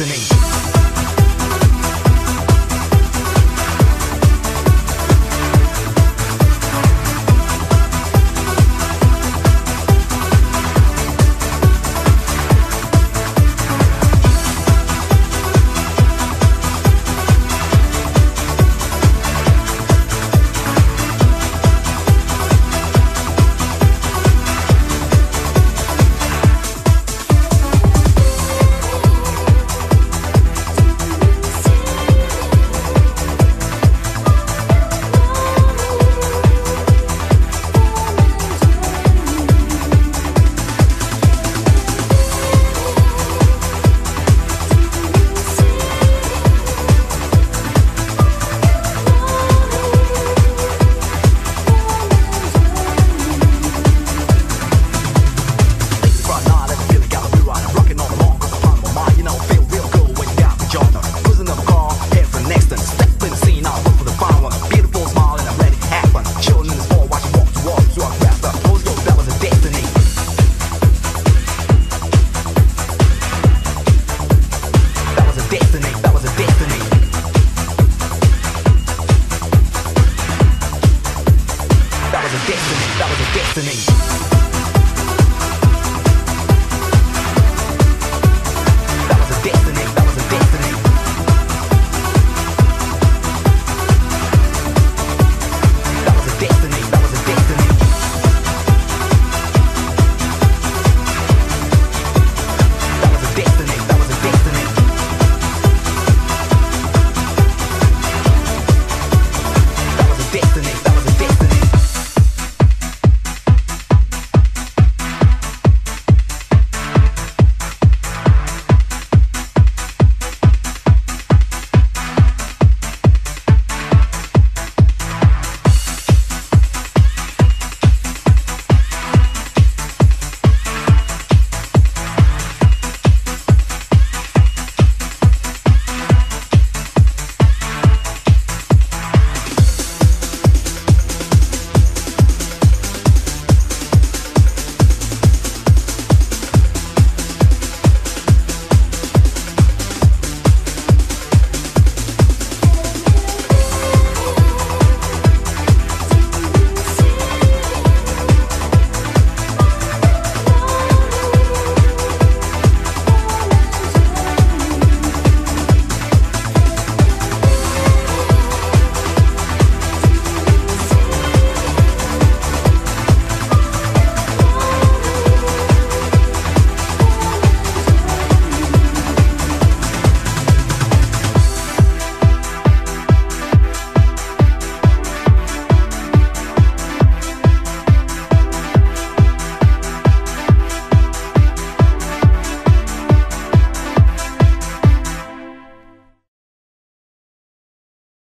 listening. listening.